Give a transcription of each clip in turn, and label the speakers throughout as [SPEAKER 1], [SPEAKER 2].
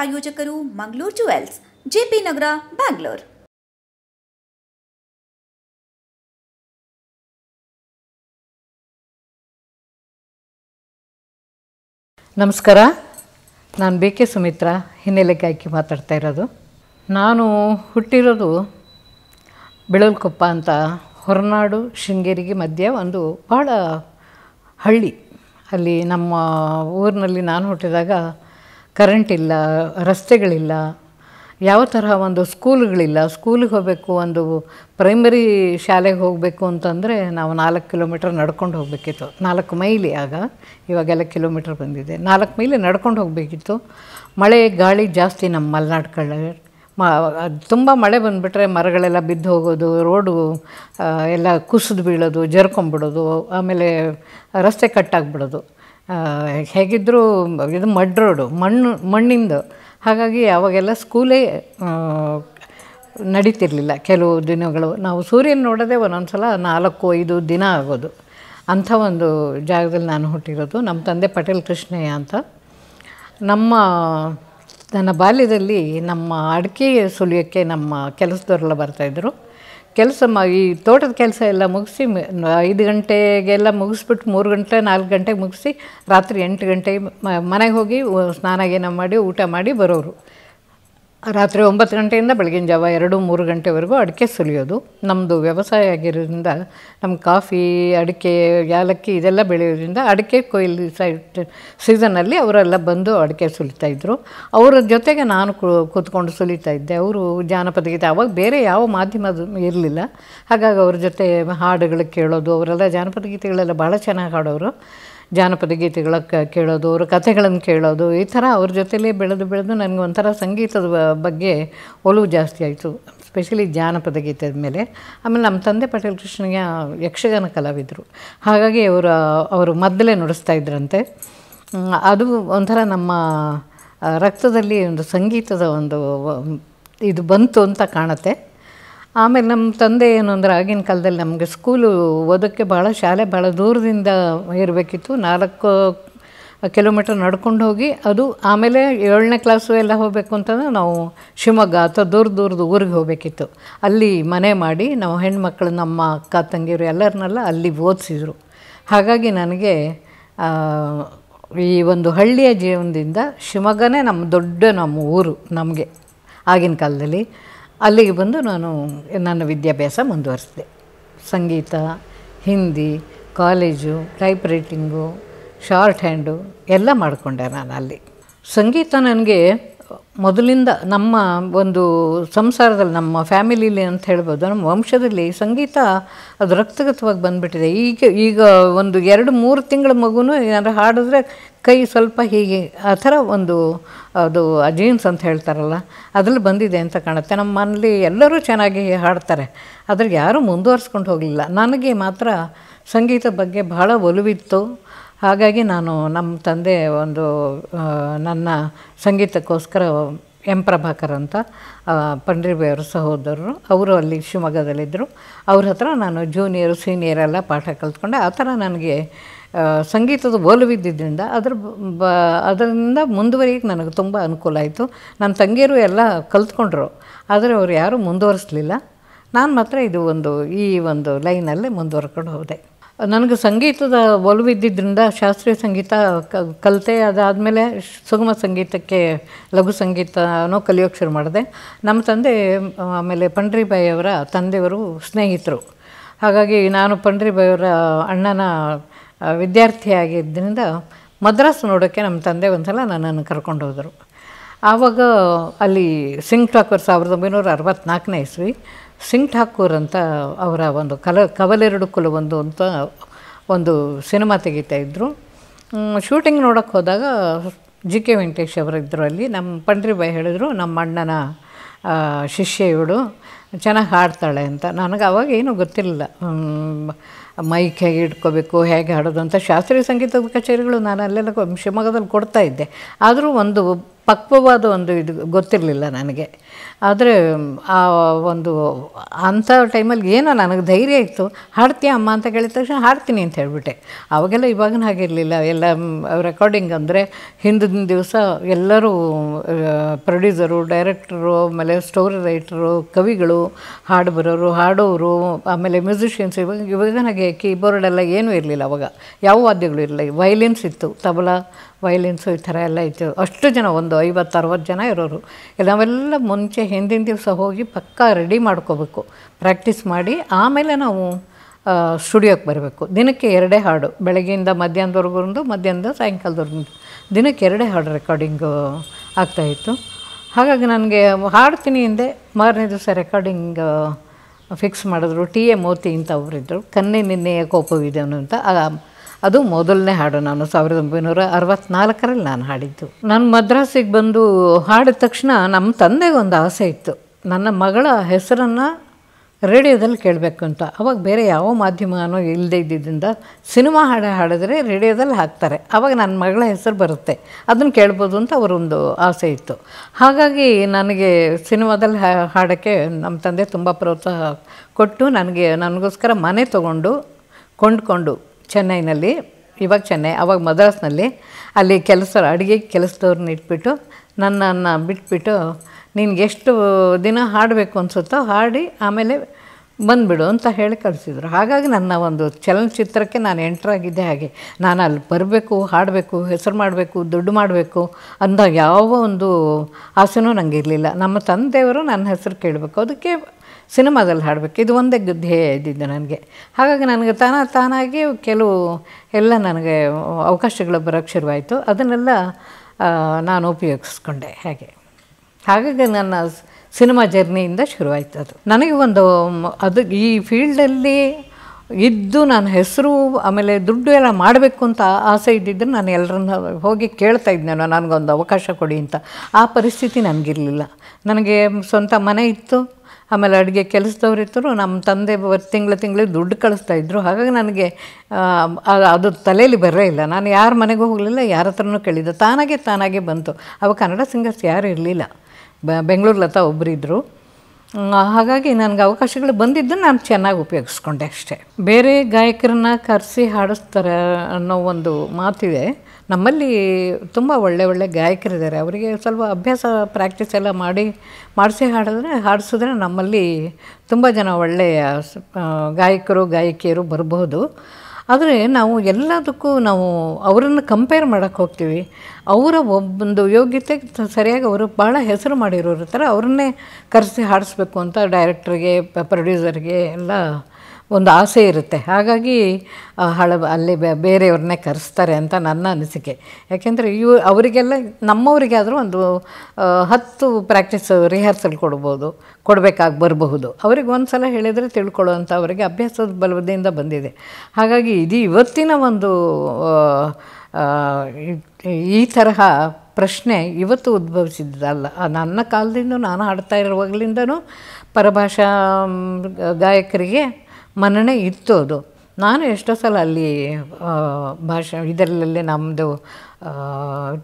[SPEAKER 1] ಪ್ರಾಯೋಜಕರು Mangaluru jewels, JP Nagar, Bangalore.
[SPEAKER 2] ನಮಸ್ಕಾರ. ನಾನು ಬಿ ಕೆ ಸುಮಿತ್ರಾ ಹಿನ್ನೆಲೆ ಗಾಯಕಿ ಮಾತಾಡ್ತಾ ಇರೋದು. ನಾನು ಹುಟ್ಟಿರೋದು ಬೆಳಲ್ಕೊಪ್ಪ ಅಂತ ಹೊರನಾಡು ಶೃಂಗೇರಿಗೆ ಮಧ್ಯೆ ಒಂದು ಭಾಳ ಹಳ್ಳಿ. ಅಲ್ಲಿ ನಮ್ಮ ಊರಿನಲ್ಲಿ ನಾನು ಹುಟ್ಟಿದಾಗ ಕರೆಂಟ್ ಇಲ್ಲ ರಸ್ತೆಗಳಿಲ್ಲ, ಯಾವ ತರಹ ಒಂದು ಸ್ಕೂಲ್ಗಳಿಲ್ಲ. ಸ್ಕೂಲಿಗೆ ಹೋಗಬೇಕು, ಒಂದು ಪ್ರೈಮರಿ ಶಾಲೆಗೆ ಹೋಗಬೇಕು ಅಂತಂದರೆ ನಾವು ನಾಲ್ಕು ಕಿಲೋಮೀಟ್ರ್ ನಡ್ಕೊಂಡು ಹೋಗಬೇಕಿತ್ತು. ನಾಲ್ಕು ಮೈಲಿ ಆಗ, ಇವಾಗೆಲ್ಲ ಕಿಲೋಮೀಟ್ರ್ ಬಂದಿದೆ. ನಾಲ್ಕು ಮೈಲಿ ನಡ್ಕೊಂಡು ಹೋಗಬೇಕಿತ್ತು. ಮಳೆ, ಗಾಳಿ ಜಾಸ್ತಿ ನಮ್ಮ ಮಲೆನಾಡು ಮ, ತುಂಬ ಮಳೆ ಬಂದುಬಿಟ್ರೆ ಮರಗಳೆಲ್ಲ ಬಿದ್ದು ಹೋಗೋದು, ರೋಡು ಎಲ್ಲ ಕುಸಿದು ಬೀಳೋದು, ಜರ್ಕೊಂಬಿಡೋದು, ಆಮೇಲೆ ರಸ್ತೆ ಕಟ್ಟಾಗ್ಬಿಡೋದು ಹೇಗಿದ್ದರೂ ಇದು ಮಡ್ ರೋಡು, ಮಣ್ಣು, ಮಣ್ಣಿಂದು. ಹಾಗಾಗಿ ಅವಾಗೆಲ್ಲ ಸ್ಕೂಲೇ ನಡೀತಿರಲಿಲ್ಲ. ಕೆಲವು ದಿನಗಳು. ನಾವು ಸೂರ್ಯನ ನೋಡೋದೇ ಒಂದೊಂದು ಸಲ ನಾಲ್ಕು, ಐದು ದಿನ ಆಗೋದು. ಅಂಥ ಒಂದು ಜಾಗದಲ್ಲಿ ನಾನು ಹುಟ್ಟಿರೋದು. ನಮ್ಮ ತಂದೆ ಪಟೇಲ್ ಕೃಷ್ಣಯ್ಯ ಅಂತ. ನಮ್ಮ ನನ್ನ ಬಾಲ್ಯದಲ್ಲಿ ನಮ್ಮ ಅಡಿಕೆ ಸುಲಿಯೋಕ್ಕೆ ನಮ್ಮ ಕೆಲಸದವರೆಲ್ಲ ಬರ್ತಾಯಿದ್ರು ಕೆಲಸ ಮ, ಈ ತೋಟದ ಕೆಲಸ ಎಲ್ಲ ಮುಗಿಸಿ ಐದು ಗಂಟೆಗೆಲ್ಲ ಮುಗಿಸ್ಬಿಟ್ಟು ಮೂರು ಗಂಟೆ, ನಾಲ್ಕು ಗಂಟೆಗೆ ಮುಗಿಸಿ, ರಾತ್ರಿ ಎಂಟು ಗಂಟೆಗೆ ಮನೆಗೆ ಹೋಗಿ ಸ್ನಾನ ಏನೋ ಮಾಡಿ, ಊಟ ಮಾಡಿ ಬರೋರು. ರಾತ್ರಿ ಒಂಬತ್ತು ಗಂಟೆಯಿಂದ ಬೆಳಗಿನ ಜಾವ ಎರಡು ಮೂರು ಗಂಟೆವರೆಗೂ ಅಡಿಕೆ ಸುಲಿಯೋದು. ನಮ್ಮದು ವ್ಯವಸಾಯ ಆಗಿರೋದ್ರಿಂದ ನಮ್ಮ ಕಾಫಿ, ಅಡಿಕೆ, ಯಾಲಕ್ಕಿ ಇದೆಲ್ಲ ಬೆಳೆಯೋದ್ರಿಂದ ಅಡಿಕೆ ಕೊಯ್ಲು ಸೈಟ್ ಸೀಸನಲ್ಲಿ ಅವರೆಲ್ಲ ಬಂದು ಅಡಿಕೆ ಸುಲಿತಾಯಿದ್ರು ಅವರ ಜೊತೆಗೆ ನಾನು ಕೂತ್ಕೊಂಡು ಸುಲಿತಾ ಇದ್ದೆ. ಅವರು ಜಾನಪದ ಗೀತೆ ಆವಾಗ ಬೇರೆ ಯಾವ ಮಾಧ್ಯಮದ ಇರಲಿಲ್ಲ. ಹಾಗಾಗಿ ಅವ್ರ ಜೊತೆ ಹಾಡುಗಳು ಕೇಳೋದು, ಅವರೆಲ್ಲ ಜಾನಪದ ಗೀತೆಗಳೆಲ್ಲ ಭಾಳ ಚೆನ್ನಾಗಿ ಹಾಡೋರು. ಜಾನಪದ ಗೀತೆಗಳ ಕ- ಕೇಳೋದು, ಅವರ ಕಥೆಗಳನ್ನು ಕೇಳೋದು, ಈ ಥರ ಅವ್ರ ಜೊತೆಯಲ್ಲೇ ಬೆಳೆದು ಬೆಳೆದು ನನಗೆ ಒಂಥರ ಸಂಗೀತದ ಬಗ್ಗೆ ಒಲವು ಜಾಸ್ತಿ ಆಯಿತು. ಸ್ಪೆಷಲಿ ಜಾನಪದ ಗೀತೆದ ಮೇಲೆ. ಆಮೇಲೆ ನಮ್ಮ ತಂದೆ ಪಟೇಲ್ ಕೃಷ್ಣಯ್ಯ ಯಕ್ಷಗಾನ ಕಲಾವಿದರು. ಹಾಗಾಗಿ ಅವರ, ಅವರು ಮದ್ದಲೇ ನುಡಿಸ್ತಾ ಇದ್ರಂತೆ. ಅದು ಒಂಥರ ನಮ್ಮ ರಕ್ತದಲ್ಲಿ ಒಂದು ಸಂಗೀತದ ಒಂದು ಇದು ಬಂತು ಅಂತ ಕಾಣುತ್ತೆ. ಆಮೇಲೆ ನಮ್ಮ ತಂದೆ ಏನು ಅಂದರೆ ಆಗಿನ ಕಾಲದಲ್ಲಿ ನಮಗೆ ಸ್ಕೂಲು ಓದೋಕ್ಕೆ ಭಾಳ ಶಾಲೆ ಭಾಳ ದೂರದಿಂದ ಇರಬೇಕಿತ್ತು. ನಾಲ್ಕು ಕಿಲೋಮೀಟ್ರ್ ನಡ್ಕೊಂಡು ಹೋಗಿ ಅದು ಆಮೇಲೆ ಏಳನೇ ಕ್ಲಾಸು ಎಲ್ಲ ಹೋಗಬೇಕು ಅಂತಂದ್ರೆ ನಾವು ಶಿವಮೊಗ್ಗ ಅಥವಾ ದೂರ ದೂರದ ಊರಿಗೆ ಹೋಗಬೇಕಿತ್ತು. ಅಲ್ಲಿ ಮನೆ ಮಾಡಿ ನಾವು ಹೆಣ್ಮಕ್ಳು, ನಮ್ಮ ಅಕ್ಕ, ತಂಗಿಯರು ಎಲ್ಲರನ್ನೆಲ್ಲ ಅಲ್ಲಿ ಓದಿಸಿದ್ರು. ಹಾಗಾಗಿ ನನಗೆ ಈ ಒಂದು ಹಳ್ಳಿಯ ಜೀವನದಿಂದ ಶಿವಮೊಗ್ಗನೇ ನಮ್ಮ ದೊಡ್ಡ ನಮ್ಮ ಊರು ನಮಗೆ ಆಗಿನ ಕಾಲದಲ್ಲಿ. ಅಲ್ಲಿಗೆ ಬಂದು ನಾನು ನನ್ನ ವಿದ್ಯಾಭ್ಯಾಸ ಮುಂದುವರಿಸಿದೆ. ಸಂಗೀತ, Hindi, college typewriting shorthand ಎಲ್ಲ ಮಾಡಿಕೊಂಡೆ ನಾನು ಅಲ್ಲಿ. ಸಂಗೀತ ನನಗೆ ಮೊದಲಿಂದ ನಮ್ಮ ಒಂದು ಸಂಸಾರದಲ್ಲಿ, ನಮ್ಮ ಫ್ಯಾಮಿಲಿಲಿ ಅಂತ ಹೇಳ್ಬೋದು, ನಮ್ಮ ವಂಶದಲ್ಲಿ ಸಂಗೀತ ಅದು ರಕ್ತಗತವಾಗಿ ಬಂದುಬಿಟ್ಟಿದೆ. ಈಗ ಈಗ ಒಂದು ಎರಡು, ಮೂರು ತಿಂಗಳ ಮಗುನೂ ಏನಾದರೂ ಹಾಡಿದ್ರೆ ಕೈ ಸ್ವಲ್ಪ ಹೀಗೆ, ಆ ಥರ ಒಂದು ಅದು ಅಜೀನ್ಸ್ ಅಂತ ಹೇಳ್ತಾರಲ್ಲ, ಅದ್ರಲ್ಲಿ ಬಂದಿದೆ ಅಂತ ಕಾಣುತ್ತೆ. ನಮ್ಮ ಮನೇಲಿ ಎಲ್ಲರೂ ಚೆನ್ನಾಗಿ ಹಾಡ್ತಾರೆ, ಆದರೆ ಯಾರೂ ಮುಂದುವರ್ಸ್ಕೊಂಡು ಹೋಗಲಿಲ್ಲ. ನನಗೆ ಮಾತ್ರ ಸಂಗೀತ ಬಗ್ಗೆ ಬಹಳ ಒಲವಿತ್ತು. ಹಾಗಾಗಿ ನಾನು ನಮ್ಮ ತಂದೆ ಒಂದು ನನ್ನ ಸಂಗೀತಕ್ಕೋಸ್ಕರ ಎಂ ಪ್ರಭಾಕರ್ ಅಂತ ಪಂಡ್ರಿಬೆಯವರು ಸಹೋದರರು, ಅವರು ಅಲ್ಲಿ ಶಿವಮೊಗ್ಗದಲ್ಲಿದ್ದರು. ಅವ್ರ ಹತ್ರ ನಾನು ಜೂನಿಯರು ಸೀನಿಯರ್ ಎಲ್ಲ ಪಾಠ ಕಲ್ತ್ಕೊಂಡೆ. ಆ ಥರ ನನಗೆ ಸಂಗೀತದ ಒಲವಿದ್ದಿದ್ದರಿಂದ ಅದ್ರ ಬ, ಅದರಿಂದ ಮುಂದುವರಿಯಕ್ಕೆ ನನಗೆ ತುಂಬ ಅನುಕೂಲ ಆಯಿತು. ನನ್ನ ತಂಗಿಯರು ಎಲ್ಲ ಕಲ್ತ್ಕೊಂಡ್ರು, ಆದರೆ ಅವರು ಯಾರೂ ಮುಂದುವರಿಸಲಿಲ್ಲ. ನಾನು ಮಾತ್ರ ಇದು ಒಂದು, ಈ ಒಂದು ಲೈನಲ್ಲೇ ಮುಂದುವರ್ಕೊಂಡು ಹೋದೆ. ನನಗೆ ಸಂಗೀತದ ಒಲವಿದ್ದರಿಂದ ಶಾಸ್ತ್ರೀಯ ಸಂಗೀತ ಕಲಿತೆ, ಅದಾದಮೇಲೆ ಸುಗಮ ಸಂಗೀತಕ್ಕೆ ಲಘು ಸಂಗೀತನೂ ಕಲಿಯೋಕ್ಕೆ ಶುರು ಮಾಡಿದೆ. ನಮ್ಮ ತಂದೆ ಆಮೇಲೆ ಪಂಡ್ರಿಬಾಯಿಯವರ ತಂದೆಯವರು ಸ್ನೇಹಿತರು. ಹಾಗಾಗಿ ನಾನು ಪಂಡ್ರಿಬಾಯಿಯವರ ಅಣ್ಣನ ವಿದ್ಯಾರ್ಥಿಯಾಗಿದ್ದರಿಂದ ಮದ್ರಾಸ್ ನೋಡೋಕ್ಕೆ ನಮ್ಮ ತಂದೆ ಒಂದ್ಸಲ ನನ್ನನ್ನು ಕರ್ಕೊಂಡು ಹೋದರು. ಆವಾಗ ಅಲ್ಲಿ ಸಿಂಗ್ ಠಾಕೂರ್ ಸಾವಿರದ ಒಂಬೈನೂರ ಅರವತ್ತ್ನಾಲ್ಕನೇ ಇಸ್ವಿ, ಸಿಂಗ್ ಠಾಕೂರ್ ಅಂತ ಅವರ ಒಂದು ಕಲ, ಕವಲೆರಡು ಒಂದು ಅಂತ ಒಂದು ಸಿನಿಮಾ ತೆಗಿತಾ ಇದ್ದರು ಶೂಟಿಂಗ್ ನೋಡೋಕ್ಕೆ ಹೋದಾಗ ಜಿ ಕೆ ವೆಂಕಟೇಶ್ ಅವರಿದ್ದರು ಅಲ್ಲಿ. ನಮ್ಮ ಪಂಡ್ರಿಬಾಯಿ ಹೇಳಿದ್ರು ನಮ್ಮ ಅಣ್ಣನ ಶಿಷ್ಯ ಇವಳು, ಚೆನ್ನಾಗಿ ಹಾಡ್ತಾಳೆ ಅಂತ. ನನಗೆ ಅವಾಗ ಏನೂ ಗೊತ್ತಿರಲಿಲ್ಲ ಮೈಕ್ ಹೇಗೆ ಇಟ್ಕೋಬೇಕು, ಹೇಗೆ ಹಾಡೋದು ಅಂತ ಶಾಸ್ತ್ರೀಯ ಸಂಗೀತದ ಕಚೇರಿಗಳು ನಾನು ಅಲ್ಲೆಲ್ಲ ಶಿವಮೊಗ್ಗದಲ್ಲಿ ಕೊಡ್ತಾ ಇದ್ದೆ. ಆದರೂ ಒಂದು ಪಕ್ವವಾದ ಒಂದು ಇದು ಗೊತ್ತಿರಲಿಲ್ಲ ನನಗೆ. ಆದರೆ, ಆ ಒಂದು ಅಂಥ ಟೈಮಲ್ಲಿ ಏನೋ ನನಗೆ ಧೈರ್ಯ ಇತ್ತು. ಹಾಡ್ತೀಯ ಅಮ್ಮ ಅಂತ ಕೇಳಿದ ತಕ್ಷಣ ಹಾಡ್ತೀನಿ ಅಂತ ಹೇಳಿಬಿಟ್ಟೆ. ಅವಾಗೆಲ್ಲ ಇವಾಗಿನ ಹಾಗಿರಲಿಲ್ಲ ಎಲ್ಲ ರೆಕಾರ್ಡಿಂಗ್ ಅಂದರೆ ಹಿಂದಿನ ದಿವಸ ಎಲ್ಲರೂ ಪ್ರೊಡ್ಯೂಸರು ಡೈರೆಕ್ಟರು ಆಮೇಲೆ ಸ್ಟೋರಿ ರೈಟರು ಕವಿಗಳು ಹಾಡು ಬರೋರು, ಹಾಡೋರು, ಆಮೇಲೆ ಮ್ಯೂಸಿಷಿಯನ್ಸ್ ಇವಾಗ ಇವಾಗ ಕೀಬೋರ್ಡ್ ಎಲ್ಲ ಏನೂ ಇರಲಿಲ್ಲ ಅವಾಗ. ಯಾವ ವಾದ್ಯಗಳು ಇರಲಿಲ್ಲ. ವೈಲಿನ್ಸ್ ಇತ್ತು, ತಬಲಾ ವೈಲಿನ್ಸು ಈ ಥರ ಎಲ್ಲ ಇತ್ತು. ಅಷ್ಟು ಜನ, ಒಂದು ಐವತ್ತು, ಅರವತ್ತು ಜನ ಇರೋರು. ನಾವೆಲ್ಲ ಮುಂಚೆ ಹಿಂದಿನ ದಿವಸ ಹೋಗಿ ಪಕ್ಕಾ ರೆಡಿ ಮಾಡ್ಕೋಬೇಕು. ಪ್ರಾಕ್ಟೀಸ್ ಮಾಡಿ, ಆಮೇಲೆ ನಾವು ಸ್ಟುಡಿಯೋಕ್ಕೆ ಬರಬೇಕು. ದಿನಕ್ಕೆ ಎರಡೇ ಹಾಡು. ಬೆಳಗ್ಗೆಯಿಂದ ಮಧ್ಯಾಹ್ನದವರೆಗೂ, ಮಧ್ಯಾಹ್ನದ ಸಾಯಂಕಾಲದವರೆಗೂ. ದಿನಕ್ಕೆ ಎರಡೇ ಹಾಡು ರೆಕಾರ್ಡಿಂಗು ಆಗ್ತಾಯಿತ್ತು ಹಾಗಾಗಿ ನನಗೆ ಹಾಡ್ತೀನಿ ಹಿಂದೆ, ಮಾರನೇ ದಿವಸ ರೆಕಾರ್ಡಿಂಗ್ ಫಿಕ್ಸ್ ಮಾಡಿದ್ರು. ಟಿ ಎ ಮೋತಿ ಅಂತ ಇದ್ದರು ಕನ್ನೆ ನಿನ್ನೆಯ ಕೋಪವಿದೆ ಅಂತ ಅದು ಮೊದಲನೇ ಹಾಡು ನಾನು, ಸಾವಿರದ ಒಂಬೈನೂರ ಅರವತ್ನಾಲ್ಕರಲ್ಲಿ ನಾನು ಹಾಡಿದ್ದು. ನಾನು ಮದ್ರಾಸಿಗೆ ಬಂದು ಹಾಡಿದ ತಕ್ಷಣ ನಮ್ಮ ತಂದೆಗೆ ಒಂದು ಆಸೆ ಇತ್ತು. ನನ್ನ ಮಗಳ ಹೆಸರನ್ನು ರೇಡಿಯೋದಲ್ಲಿ ಕೇಳಬೇಕು ಅಂತ. ಅವಾಗ ಬೇರೆ ಯಾವ ಮಾಧ್ಯಮನೂ ಇಲ್ಲದೆ ಇದ್ದಿದ್ದರಿಂದ ಸಿನಿಮಾ ಹಾಡು ಹಾಡಿದ್ರೆ ರೇಡಿಯೋದಲ್ಲಿ ಹಾಕ್ತಾರೆ. ಅವಾಗ ನನ್ನ ಮಗಳ ಹೆಸರು ಬರುತ್ತೆ. ಅದನ್ನು ಕೇಳ್ಬೋದು ಅಂತ ಅವರೊಂದು ಆಸೆ ಇತ್ತು. ಹಾಗಾಗಿ ನನಗೆ ಸಿನಿಮಾದಲ್ಲಿ ಹಾಡೋಕ್ಕೆ ನಮ್ಮ ತಂದೆ ತುಂಬ ಪ್ರೋತ್ಸಾಹ ಕೊಟ್ಟು ನನಗೆ, ನನಗೋಸ್ಕರ ಮನೆ ತೊಗೊಂಡು ಕೊಂಡ್ಕೊಂಡು ಚೆನ್ನೈನಲ್ಲಿ, ಇವಾಗ ಚೆನ್ನೈ, ಅವಾಗ ಮದ್ರಾಸ್ನಲ್ಲಿ, ಅಲ್ಲಿ ಕೆಲಸ ಅಡುಗೆ ಕೆಲಸದವ್ರನ್ನ ಇಟ್ಬಿಟ್ಟು, ನನ್ನನ್ನು ಬಿಟ್ಬಿಟ್ಟು ನಿನ್ಗೆ ಎಷ್ಟು ದಿನ ಹಾಡಬೇಕು ಅನಿಸುತ್ತೋ ಹಾಡಿ, ಆಮೇಲೆ ಬಂದುಬಿಡು ಅಂತ ಹೇಳಿ ಕಳಿಸಿದ್ರು. ಹಾಗಾಗಿ ನನ್ನ ಒಂದು ಚಲನಚಿತ್ರಕ್ಕೆ ನಾನು ಎಂಟ್ರಾಗಿದ್ದೆ ಹಾಗೆ. ನಾನು ಅಲ್ಲಿ ಬರಬೇಕು, ಹಾಡಬೇಕು, ಹೆಸರು ಮಾಡಬೇಕು, ದುಡ್ಡು ಮಾಡಬೇಕು ಅಂದಾಗ ಯಾವ ಒಂದು ಆಸೆನೂ ನನಗೆ ಇರಲಿಲ್ಲ. ನಮ್ಮ ತಂದೆಯವರು ನನ್ನ ಹೆಸರು ಕೇಳಬೇಕು. ಅದಕ್ಕೆ ಸಿನಿಮಾದಲ್ಲಿ ಹಾಡಬೇಕು. ಇದು ಒಂದೇ ಧ್ಯೇಯ ಇದ್ದಿದ್ದು ನನಗೆ. ಹಾಗಾಗಿ ನನಗೆ ತಾನ ತಾನಾಗಿ ಕೆಲವು ಎಲ್ಲ ನನಗೆ ಅವಕಾಶಗಳು ಬರೋಕ್ಕೆ ಶುರುವಾಯಿತು. ಅದನ್ನೆಲ್ಲ ನಾನು ಉಪಯೋಗಿಸ್ಕೊಂಡೆ ಹಾಗೆ. ಹಾಗಾಗಿ ನನ್ನ ಸಿನಿಮಾ ಜರ್ನಿಯಿಂದ ಶುರುವಾಯಿತು ಅದು. ನನಗೆ ಒಂದು ಅದು ಈ ಫೀಲ್ಡಲ್ಲಿ ಇದ್ದು ನಾನು ಹೆಸರು, ಆಮೇಲೆ ದುಡ್ಡು ಎಲ್ಲ ಮಾಡಬೇಕು ಅಂತ ಆಸೆ ಇದ್ದಿದ್ದರೆ ನಾನು ಎಲ್ಲರನ್ನ ಹೋಗಿ ಕೇಳ್ತಾ ಇದ್ದೆ. ನಾನು ನನಗೊಂದು ಅವಕಾಶ ಕೊಡಿ ಅಂತ. ಆ ಪರಿಸ್ಥಿತಿ ನನಗಿರಲಿಲ್ಲ. ನನಗೆ ಸ್ವಂತ ಮನೆ ಇತ್ತು. ಆಮೇಲೆ ಅಡುಗೆ ಕೆಲಸದವ್ರು ಇರ್ತಾರೋ ನಮ್ಮ ತಂದೆ ತಿಂಗಳು ತಿಂಗಳಿಗೆ ದುಡ್ಡು ಕಳಿಸ್ತಾ ಇದ್ದರು ಹಾಗಾಗಿ ನನಗೆ ಅದು ತಲೆಯಲ್ಲಿ ಬರಲೇ ಇಲ್ಲ. ನಾನು ಯಾರ ಮನೆಗೂ ಹೋಗಲಿಲ್ಲ, ಯಾರ ಹತ್ರನೂ ಕೇಳಿದ್ದೆ. ತಾನಾಗೆ ತಾನಾಗೆ ಬಂತು. ಅವ ಕನ್ನಡ ಸಿಂಗರ್ಸ್ ಯಾರೂ ಇರಲಿಲ್ಲ. ಬೆಂಗಳೂರು ಲತಾ ಒಬ್ಬರಿದ್ದರು ಹಾಗಾಗಿ ನನಗೆ ಅವಕಾಶಗಳು ಬಂದಿದ್ದು ನಾನು ಚೆನ್ನಾಗಿ ಉಪಯೋಗಿಸ್ಕೊಂಡೆ ಅಷ್ಟೇ. ಬೇರೆ ಗಾಯಕರನ್ನ ಕರೆಸಿ ಹಾಡಿಸ್ತಾರೆ ಅನ್ನೋ ಒಂದು ಮಾತಿದೆ. ನಮ್ಮಲ್ಲಿ ತುಂಬ ಒಳ್ಳೆ ಒಳ್ಳೆ ಗಾಯಕರಿದ್ದಾರೆ. ಅವರಿಗೆ ಸ್ವಲ್ಪ ಅಭ್ಯಾಸ ಪ್ರಾಕ್ಟೀಸ್ ಎಲ್ಲ ಮಾಡಿ, ಮಾಡಿಸಿ ಹಾಡಿದ್ರೆ, ಹಾಡಿಸಿದ್ರೆ ನಮ್ಮಲ್ಲಿ ತುಂಬ ಜನ ಒಳ್ಳೆಯ ಗಾಯಕರು, ಗಾಯಕಿಯರು ಬರಬಹುದು. ಆದರೆ ನಾವು ಎಲ್ಲದಕ್ಕೂ ನಾವು ಅವರನ್ನು ಕಂಪೇರ್ ಮಾಡೋಕ್ಕೆ ಹೋಗ್ತೀವಿ. ಅವರ ಒಬ್ಬೊಂದು ಯೋಗ್ಯತೆ ಸರಿಯಾಗಿ ಅವರು ಭಾಳ ಹೆಸರು ಮಾಡಿರೋರು ಥರ ಅವ್ರನ್ನೇ ಕರೆಸಿ ಹಾಡಿಸ್ಬೇಕು ಅಂತ ಡೈರೆಕ್ಟ್ರಿಗೆ ಪ್ರೊಡ್ಯೂಸರ್ಗೆ ಎಲ್ಲ ಒಂದು ಆಸೆ ಇರುತ್ತೆ. ಹಾಗಾಗಿ ಹಳ, ಅಲ್ಲಿ ಬೇರೆಯವ್ರನ್ನೇ ಕರೆಸ್ತಾರೆ ಅಂತ ನನ್ನ ಅನಿಸಿಕೆ. ಯಾಕೆಂದರೆ ಇವು, ಅವರಿಗೆಲ್ಲ ನಮ್ಮವರಿಗೆ ಆದರೂ ಒಂದು ಹತ್ತು ಪ್ರಾಕ್ಟೀಸ್ ರಿಹರ್ಸಲ್ ಕೊಡ್ಬೋದು, ಕೊಡಬೇಕಾಗಿ ಬರಬಹುದು. ಅವ್ರಿಗೆ ಒಂದು ಸಲ ಹೇಳಿದರೆ ತಿಳ್ಕೊಳ್ಳೋವಂಥ ಅವರಿಗೆ ಅಭ್ಯಾಸದ ಬಲದಿಂದ ಬಂದಿದೆ. ಹಾಗಾಗಿ ಇದು ಇವತ್ತಿನ ಒಂದು ಈ- ತರಹ ಪ್ರಶ್ನೆ ಇವತ್ತು ಉದ್ಭವಿಸಿದ್ದಲ್ಲ. ನನ್ನ ಕಾಲದಿಂದ ನಾನು ಹಾಡ್ತಾ ಇರುವಾಗಲಿಂದನೂ ಪರಭಾಷಾ ಗಾಯಕರಿಗೆ ಮನ್ನಣೆ ಇತ್ತು ಅದು. ನಾನು ಎಷ್ಟೋ ಸಲ ಅಲ್ಲಿ ಭಾಷೆ, ಇದರಲ್ಲೇ ನಮ್ಮದು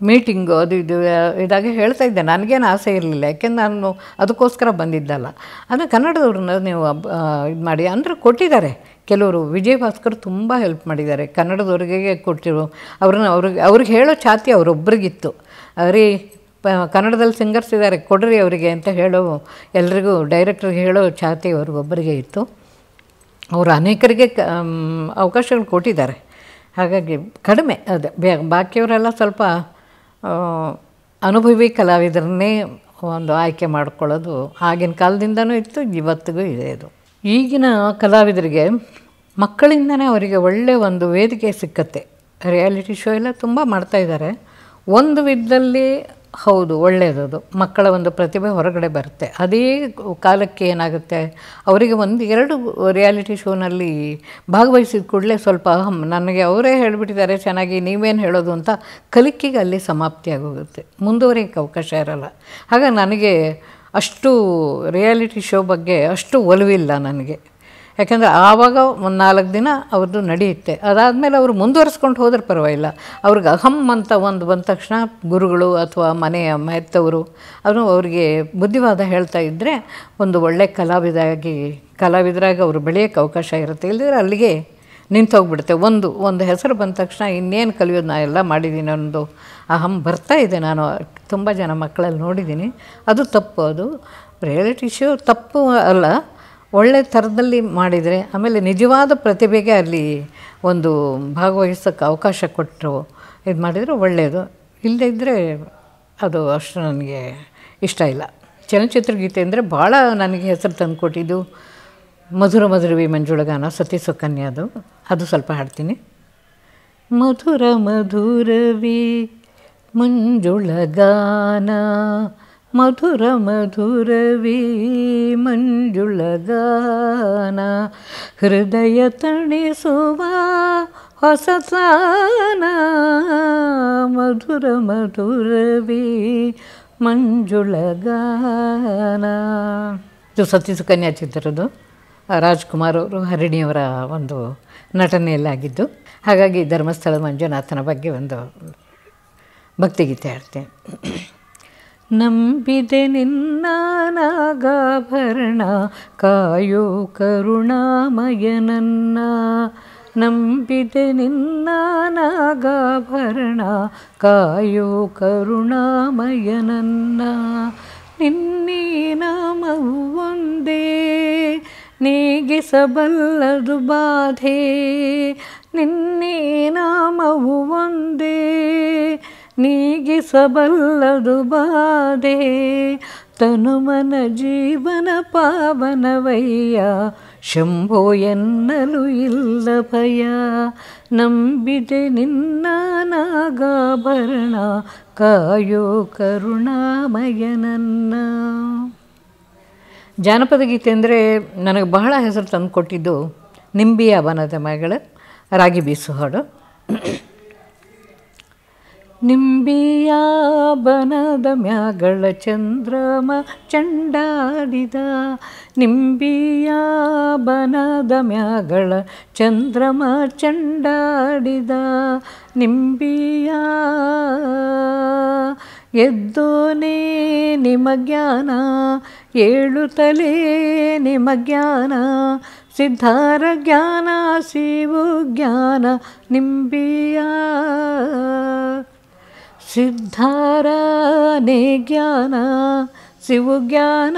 [SPEAKER 2] ಮೀಟಿಂಗು ಅದು ಇದು, ಇದಾಗಿ ಹೇಳ್ತಾ ಇದ್ದೆ. ನನಗೇನು ಆಸೆ ಇರಲಿಲ್ಲ. ಯಾಕೆಂದ್ರೆ ನಾನು ಅದಕ್ಕೋಸ್ಕರ ಬಂದಿದ್ದಲ್ಲ. ಅಂದರೆ ಕನ್ನಡದವ್ರನ್ನ ನೀವು ಇದು ಮಾಡಿ. ಅಂದರೆ ಕೊಟ್ಟಿದ್ದಾರೆ. ಕೆಲವರು ವಿಜಯ್ ಭಾಸ್ಕರ್ ತುಂಬ ಹೆಲ್ಪ್ ಮಾಡಿದ್ದಾರೆ. ಕನ್ನಡದವ್ರಿಗೆ ಕೊಟ್ಟಿರು, ಅವ್ರನ್ನ ಅವ್ರಿಗೆ ಅವ್ರಿಗೆ ಹೇಳೋ ಛಾತಿ ಅವರೊಬ್ಬರಿಗಿತ್ತು ರೀ ಕನ್ನಡದಲ್ಲಿ ಸಿಂಗರ್ಸ್ ಇದ್ದಾರೆ. ಕೊಡ್ರಿ ಅವರಿಗೆ ಅಂತ ಹೇಳೋ, ಎಲ್ರಿಗೂ ಡೈರೆಕ್ಟ್ರಿಗೆ ಹೇಳೋ ಛಾತಿ ಅವ್ರಿಗೊಬ್ಬರಿಗೆ ಇತ್ತು. ಅವರು ಅನೇಕರಿಗೆ ಅವಕಾಶಗಳು ಕೊಟ್ಟಿದ್ದಾರೆ. ಹಾಗಾಗಿ ಕಡಿಮೆ ಅದೇ. ಬಾಕಿಯವರೆಲ್ಲ ಸ್ವಲ್ಪ ಅನುಭವಿ ಕಲಾವಿದರನ್ನೇ ಒಂದು ಆಯ್ಕೆ ಮಾಡ್ಕೊಳ್ಳೋದು ಆಗಿನ ಕಾಲದಿಂದನೂ ಇತ್ತು, ಇವತ್ತಿಗೂ ಇದೆ ಇದು. ಈಗಿನ ಕಲಾವಿದರಿಗೆ ಮಕ್ಕಳಿಂದನೇ ಅವರಿಗೆ ಒಳ್ಳೆಯ ಒಂದು ವೇದಿಕೆ ಸಿಕ್ಕತ್ತೆ. ರಿಯಾಲಿಟಿ ಶೋ ಎಲ್ಲ ತುಂಬ ಮಾಡ್ತಾಯಿದ್ದಾರೆ ಒಂದು ವಿಧದಲ್ಲಿ ಹೌದು ಒಳ್ಳೆಯದದು ಮಕ್ಕಳ ಒಂದು ಪ್ರತಿಭೆ ಹೊರಗಡೆ ಬರುತ್ತೆ. ಅದೇ ಕಾಲಕ್ಕೆ ಏನಾಗುತ್ತೆ? ಅವರಿಗೆ ಒಂದು ಎರಡು ರಿಯಾಲಿಟಿ ಶೋನಲ್ಲಿ ಭಾಗವಹಿಸಿದ ಕೂಡಲೇ ಸ್ವಲ್ಪ ಅಹಂ. ನನಗೆ ಅವರೇ ಹೇಳಿಬಿಟ್ಟಿದ್ದಾರೆ, ಚೆನ್ನಾಗಿ ನೀವೇನು ಹೇಳೋದು? ಅಂತ ಕಲಿಕೆಗೆ ಅಲ್ಲಿ ಸಮಾಪ್ತಿಯಾಗೋಗುತ್ತೆ ಮುಂದುವರಿಯೋಕ್ಕೆ ಅವಕಾಶ ಇರಲ್ಲ. ಹಾಗಾಗಿ ನನಗೆ ಅಷ್ಟು ರಿಯಾಲಿಟಿ ಶೋ ಬಗ್ಗೆ ಅಷ್ಟು ಒಲವಿಲ್ಲ ನನಗೆ. ಯಾಕಂದರೆ ಆವಾಗ ಒಂದು ನಾಲ್ಕು ದಿನ ಅವ್ರದ್ದು ನಡೆಯುತ್ತೆ. ಅದಾದಮೇಲೆ ಅವರು ಮುಂದುವರಿಸ್ಕೊಂಡು ಹೋದ್ರೆ ಪರವಾಗಿಲ್ಲ. ಅವ್ರಿಗೆ ಅಹಂ ಅಂತ ಒಂದು ಬಂದ ತಕ್ಷಣ ಗುರುಗಳು ಅಥವಾ ಮನೆಯ ಮೆತ್ತವರು ಅವರು ಅವರಿಗೆ ಬುದ್ಧಿವಾದ ಹೇಳ್ತಾ ಇದ್ದರೆ ಒಂದು ಒಳ್ಳೆ ಕಲಾವಿದಾಗಿ, ಕಲಾವಿದರಾಗಿ ಅವರು ಬೆಳೆಯೋಕ್ಕೆ ಅವಕಾಶ ಇರುತ್ತೆ. ಇಲ್ಲದಿದ್ರೆ ಅಲ್ಲಿಗೆ ನಿಂತೋಗ್ಬಿಡುತ್ತೆ ಒಂದು ಒಂದು ಹೆಸರು ಬಂದ ತಕ್ಷಣ ಇನ್ನೇನು ಕಲಿಯೋದು ನಾ ಎಲ್ಲ ಮಾಡಿದ್ದೀನಿ ಒಂದು ಅಹಂ ಬರ್ತಾ ಇದೆ. ನಾನು ತುಂಬ ಜನ ಮಕ್ಕಳಲ್ಲಿ ನೋಡಿದ್ದೀನಿ ಅದು ತಪ್ಪು. ಅದು ರಿಯಾಲಿಟಿ ಶೋ ತಪ್ಪು ಅಲ್ಲ. ಒಳ್ಳೆ ಥರದಲ್ಲಿ ಮಾಡಿದರೆ ಆಮೇಲೆ ನಿಜವಾದ ಪ್ರತಿಭೆಗೆ ಅಲ್ಲಿ ಒಂದು ಭಾಗವಹಿಸೋಕ್ಕೆ ಅವಕಾಶ ಕೊಟ್ಟರು. ಇದು ಮಾಡಿದರೆ ಒಳ್ಳೆಯದು. ಇಲ್ಲದೇ ಇದ್ದರೆ ಅದು ಅಷ್ಟು ನನಗೆ ಇಷ್ಟ ಇಲ್ಲ. ಚಲನಚಿತ್ರ ಗೀತೆ ಅಂದರೆ ಭಾಳ ನನಗೆ ಹೆಸರು ತಂದು ಕೊಟ್ಟಿದ್ದು. ಮಧುರ ಮಧುರವಿ ಮಂಜುಳಗಾನ ಸತಿ ಸುಕನ್ಯಾದು ಅದು. ಸ್ವಲ್ಪ ಹಾಡ್ತೀನಿ. ಮಧುರ ಮಧುರವಿ ಮಂಜುಳಗಾನ ಮಧುರ ಮಧುರವಿ ಮಂಜುಳಗಾನ ಹೃದಯ ತಣಿಸುವ ಹೊಸತಾನ ಮಧುರ ಮಧುರವಿ ಮಂಜುಳಗಾನ ಇದು ಸತಿ ಸುಕನ್ಯಾ ಚಿತ್ರದ್ದು. ರಾಜ್ಕುಮಾರ್ ಅವರು ಹರಿಣಿಯವರ ಒಂದು ನಟನೆಯಲ್ಲಾಗಿದ್ದು. ಹಾಗಾಗಿ ಧರ್ಮಸ್ಥಳ ಮಂಜುನಾಥನ ಬಗ್ಗೆ ಒಂದು ಭಕ್ತಿಗೀತೆ ಹಾಡ್ತೇನೆ. ನಂಬಿದೆ ನಿನ್ನ ನಾಗಾಭರಣ ಕಾಯೋ ಕರುಣಾಮಯನನ್ನ. ನಂಬಿದೆ ನಿನ್ನ ನಾಗಾಭರಣ ಕಾಯೋ ಕರುಣಾಮಯನನ್ನ. ನಿನ್ನೀ ನಾಮವು ಒಂದೇ, ನೀಗಿಸಬಲ್ಲದು ಬಾಧೆ. ನಿನ್ನೇ ನಾಮವು ಒಂದೇ ನೀಗಿಸಬಲ್ಲದು ಬಾಧೆ. ತನುಮನ ಜೀವನ ಪಾವನವಯ್ಯ. ಶಂಭೋ ಎನ್ನಲು ಇಲ್ಲ ಭಯ. ನಂಬಿದೆ ನಿನ್ನ ನಾಗಾಭರಣ. ಕಾಯೋ ಕರುಣಾಮಯನನ್ನ ಜಾನಪದ ಗೀತೆ ಅಂದರೆ ನನಗೆ ಬಹಳ ಹೆಸರು ತಂದುಕೊಟ್ಟಿದ್ದು ನಿಂಬಿಯ ಬನದ ಮಗಳ ರಾಗಿ ಬೀಸು ಹಾಡು ನಿಂಬಿಯ ಬನದ ಮ್ಯಾಗಳ ಚಂದ್ರಮ ಚಂಡಾಡಿದ ನಿಂಬಿಯ ಬನದ ಮ್ಯಾಗಳ ಚಂದ್ರಮ ಚಂಡಾಡಿದ. ನಿಂಬಿಯ ಎದ್ದೋನೇ ನಿಮ್ಮ ಜ್ಞಾನ ಏಳು ತಲೆ ನಿಮ್ಮ ಜ್ಞಾನ. ಸಿದ್ಧಾರ ಜ್ಞಾನ, ಸಿವು ಜ್ಞಾನ, ನಿಂಬಿಯ ಸಿದ್ಧಾರನೇ ಜ್ಞಾನ ಶಿವು ಜ್ಞಾನ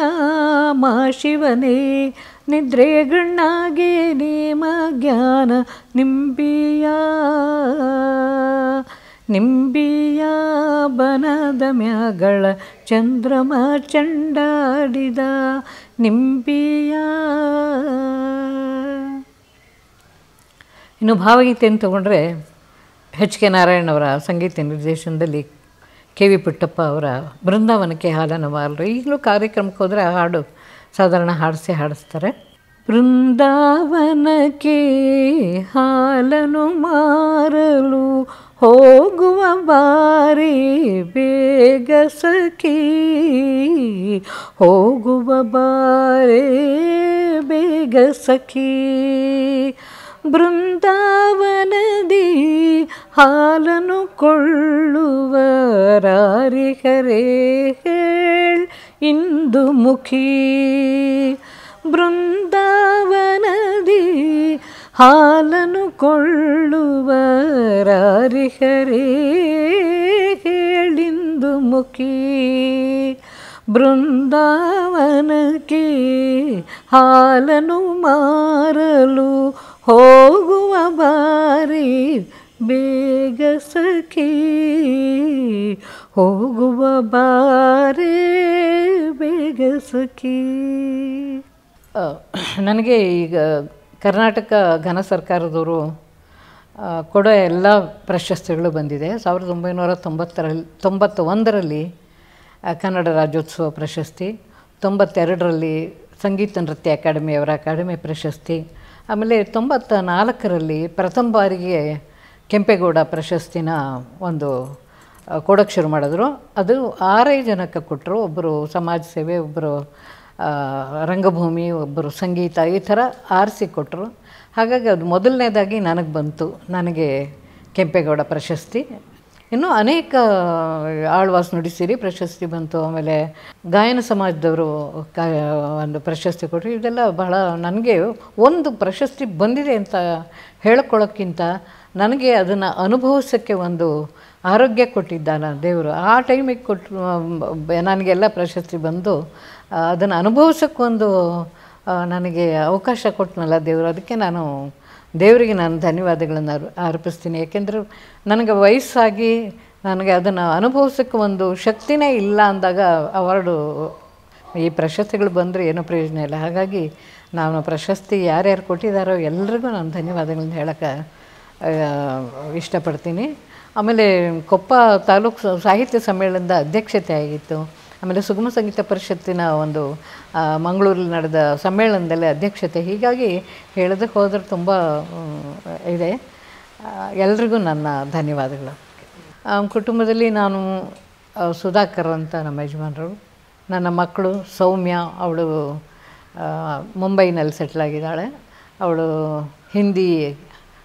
[SPEAKER 2] ಮಾ ಶಿವನೇ, ನಿದ್ರೆ ಗಣ್ಣಾಗೆ ನೇಮ ಜ್ಞಾನ, ನಿಂಬಿಯ ನಿಂಬಿಯ ಬನದ ಮ್ಯಾಗಳ ಚಂದ್ರಮ ಚಂಡಾಡಿದ ನಿಂಬಿಯ. ಇನ್ನು ಭಾವಗೀತೆಯನ್ನು ತಗೊಂಡ್ರೆ ಎಚ್ ಕೆ ನಾರಾಯಣವರ ಸಂಗೀತ ನಿರ್ದೇಶನದಲ್ಲಿ ಕೆ ವಿ ಪುಟ್ಟಪ್ಪ ಅವರ ಬೃಂದಾವನಕ್ಕೆ ಹಾಲನ ಮಾರಲು. ಈಗಲೂ ಕಾರ್ಯಕ್ರಮಕ್ಕೆ ಹೋದರೆ ಆ ಹಾಡು ಸಾಧಾರಣ ಹಾಡಿಸಿ ಹಾಡಿಸ್ತಾರೆ. ಬೃಂದಾವನಕ್ಕೆ ಹಾಲನು ಮಾರಲು ಹೋಗುವ ಬಾರಿ ಬೇಗ ಸಖಿ, ಹೋಗುವ ಬಾರೇ ಬೇಗ ಸಖಿ. ಬೃಂದಾವನದಿ ಹಾಲನು ಕೊಳ್ಳುವರಾರಿಕರೇ ಹೇಳ್ ಇಂದು ಮುಖಿ. ಬೃಂದಾವನದಿ ಹಾಲನು ಕೊಳ್ಳುವರಾರಿಕರೇ ಹೇಳಿಂದು ಮುಖಿ. ಬೃಂದಾವನಕ್ಕೆ ಹಾಲನು ಮಾರಲು ಹೋಗುವ ಬಾರಿ ಬೇಗ ಸಖಿ, ಹೋಗುವ ಬಾರಿ ಬೇಗ ಸಖಿ. ನನಗೆ ಈಗ ಕರ್ನಾಟಕ ಘನ ಸರ್ಕಾರದವರು ಕೊಡೋ ಎಲ್ಲ ಪ್ರಶಸ್ತಿಗಳು ಬಂದಿದೆ. ಸಾವಿರದ ಒಂಬೈನೂರ ತೊಂಬತ್ತರಲ್ಲಿ ತೊಂಬತ್ತ ಒಂದರಲ್ಲಿ ಕನ್ನಡ ರಾಜ್ಯೋತ್ಸವ ಪ್ರಶಸ್ತಿ, ತೊಂಬತ್ತೆರಡರಲ್ಲಿ ಸಂಗೀತ ನೃತ್ಯ ಅಕಾಡೆಮಿಯವರ ಅಕಾಡೆಮಿ ಪ್ರಶಸ್ತಿ ಆಮೇಲೆ ತೊಂಬತ್ತ ನಾಲ್ಕರಲ್ಲಿ ಪ್ರಥಮ ಬಾರಿಗೆ ಕೆಂಪೇಗೌಡ ಪ್ರಶಸ್ತಿನ ಒಂದು ಕೊಡೋಕ್ಕೆ ಶುರು ಮಾಡಿದ್ರು. ಅದು ಆರೈ ಜನಕ್ಕೆ ಕೊಟ್ಟರು ಒಬ್ಬರು ಸಮಾಜ ಸೇವೆ ಒಬ್ಬರು ರಂಗಭೂಮಿ ಒಬ್ಬರು ಸಂಗೀತ, ಈ ಥರ ಆರಿಸಿ ಕೊಟ್ಟರು ಹಾಗಾಗಿ ಅದು ಮೊದಲನೇದಾಗಿ ನನಗೆ ಬಂತು. ನನಗೆ ಕೆಂಪೇಗೌಡ ಪ್ರಶಸ್ತಿ. ಇನ್ನು ಅನೇಕ ಆಳ್ವಾಸ್ ನುಡಿಸಿರಿ, ಪ್ರಶಸ್ತಿ ಬಂತು, ಆಮೇಲೆ ಗಾಯನ ಸಮಾಜದವರು ಒಂದು ಪ್ರಶಸ್ತಿ ಕೊಟ್ಟರು ಇದೆಲ್ಲ ಬಹಳ ನನಗೆ ಒಂದು ಪ್ರಶಸ್ತಿ ಬಂದಿದೆ ಅಂತ ಹೇಳ್ಕೊಳ್ಳೋಕ್ಕಿಂತ ನನಗೆ ಅದನ್ನು ಅನುಭವಿಸೋಕ್ಕೆ ಒಂದು ಆರೋಗ್ಯ ಕೊಟ್ಟಿದ್ದಾನ ದೇವರು. ಆ ಟೈಮಿಗೆ ಕೊಟ್ಟು ನನಗೆಲ್ಲ ಪ್ರಶಸ್ತಿ ಬಂದು, ಅದನ್ನು ಅನುಭವಿಸೋಕ್ಕೊಂದು ನನಗೆ ಅವಕಾಶ ಕೊಟ್ಟನಲ್ಲ ದೇವರು. ಅದಕ್ಕೆ ನಾನು ದೇವರಿಗೆ ನಾನು ಧನ್ಯವಾದಗಳನ್ನು ಅರ್- ಅರ್ಪಿಸ್ತೀನಿ. ಏಕೆಂದರೆ ನನಗೆ ವಯಸ್ಸಾಗಿ ನನಗೆ ಅದನ್ನು ಅನುಭವಿಸೋಕ್ಕೆ ಒಂದು ಶಕ್ತಿನೇ ಇಲ್ಲ ಅಂದಾಗ ಅವಾರ್ಡು ಈ ಪ್ರಶಸ್ತಿಗಳು ಬಂದರೆ ಏನೂ ಪ್ರಯೋಜನ ಇಲ್ಲ. ಹಾಗಾಗಿ ನಾನು ಪ್ರಶಸ್ತಿ ಯಾರ್ಯಾರು ಕೊಟ್ಟಿದ್ದಾರೋ ಎಲ್ರಿಗೂ ನಾನು ಧನ್ಯವಾದಗಳನ್ನ ಹೇಳೋಕ್ಕೆ ಇಷ್ಟಪಡ್ತೀನಿ. ಆಮೇಲೆ ಕೊಪ್ಪ ತಾಲೂಕು ಸಾಹಿತ್ಯ ಸಮ್ಮೇಳನದ ಅಧ್ಯಕ್ಷತೆ ಆಗಿತ್ತು ಆಮೇಲೆ ಸುಗಮ ಸಂಗೀತ ಪರಿಷತ್ತಿನ ಒಂದು ಮಂಗಳೂರಲ್ಲಿ ನಡೆದ ಸಮ್ಮೇಳನದಲ್ಲಿ ಅಧ್ಯಕ್ಷತೆ ಹೀಗಾಗಿ ಹೇಳೋದಕ್ಕೆ ಹೋದ್ರೆ ತುಂಬ ಇದೆ. ಎಲ್ರಿಗೂ ನನ್ನ ಧನ್ಯವಾದಗಳು. ಕುಟುಂಬದಲ್ಲಿ ನಾನು ಸುಧಾಕರ್ ಅಂತ ನಮ್ಮ ಯಜಮಾನರು, ನನ್ನ ಮಕ್ಕಳು ಸೌಮ್ಯ, ಅವಳು ಮುಂಬೈನಲ್ಲಿ ಸೆಟ್ಲ್ ಆಗಿದ್ದಾಳೆ. ಅವಳು ಹಿಂದಿ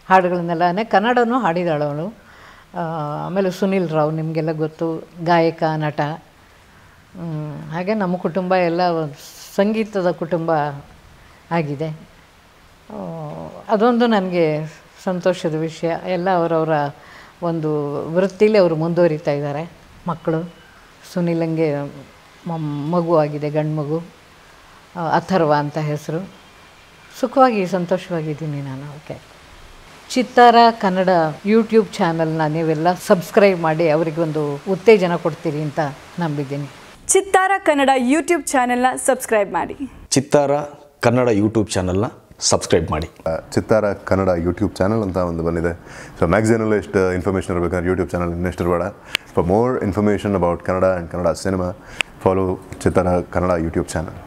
[SPEAKER 2] ಹಾಡುಗಳನ್ನೆಲ್ಲ ಕನ್ನಡನೂ ಹಾಡಿದಾಳವಳು ಆಮೇಲೆ ಸುನಿಲ್ ರಾವ್, ನಿಮಗೆಲ್ಲ ಗೊತ್ತು, ಗಾಯಕ, ನಟ. ಹಾಗೆ ನಮ್ಮ ಕುಟುಂಬ ಎಲ್ಲ ಸಂಗೀತದ ಕುಟುಂಬ ಆಗಿದೆ. ಅದೊಂದು ನನಗೆ ಸಂತೋಷದ ವಿಷಯ. ಎಲ್ಲ ಅವರವರ ಒಂದು ವೃತ್ತಿಲಿ ಅವರು ಮುಂದುವರಿತಾ ಇದ್ದಾರೆ. ಮಕ್ಕಳು, ಸುನಿಲಂಗೆ ಮಗು ಆಗಿದೆ ಗಂಡು ಮಗು ಅಥರ್ವ ಅಂತ ಹೆಸರು. ಸುಖವಾಗಿ, ಸಂತೋಷವಾಗಿದ್ದೀನಿ ನಾನು ಓಕೆ ಚಿತ್ತಾರ ಕನ್ನಡ ಯೂಟ್ಯೂಬ್ ಚಾನಲ್ನ ನೀವೆಲ್ಲ ಸಬ್ಸ್ಕ್ರೈಬ್ ಮಾಡಿ ಅವರಿಗೊಂದು ಉತ್ತೇಜನ ಕೊಡ್ತೀರಿ ಅಂತ ನಂಬಿದ್ದೀನಿ.
[SPEAKER 3] ಚಿತ್ತಾರ ಕನ್ನಡ ಯೂಟ್ಯೂಬ್ ಚಾನೆಲ್ನ ಸಬ್ಸ್ಕ್ರೈಬ್ ಮಾಡಿ.
[SPEAKER 4] ಚಿತ್ತಾರ ಕನ್ನಡ ಯೂಟ್ಯೂಬ್ ಚಾನೆಲ್ನ ಸಬ್ಸ್ಕ್ರೈಬ್ ಮಾಡಿ.
[SPEAKER 5] ಚಿತ್ತಾರ ಕನ್ನಡ ಯೂಟ್ಯೂಬ್ ಚಾನಲ್ ಅಂತ ಒಂದು ಬಂದಿದೆ. ಸೊ ಮ್ಯಾಗ್ಝಿನಲ್ಲೂ ಎಷ್ಟು ಇನ್ಫಾರ್ಮೇಷನ್ ಇರಬೇಕಂದ್ರೆ ಯೂಟ್ಯೂಬ್ ಚಾನಲ್ ಇನ್ನೆಷ್ಟು ಇರಬೇಡ. For more information about Kannada and Kannada cinema follow Chittara Kannada YouTube channel.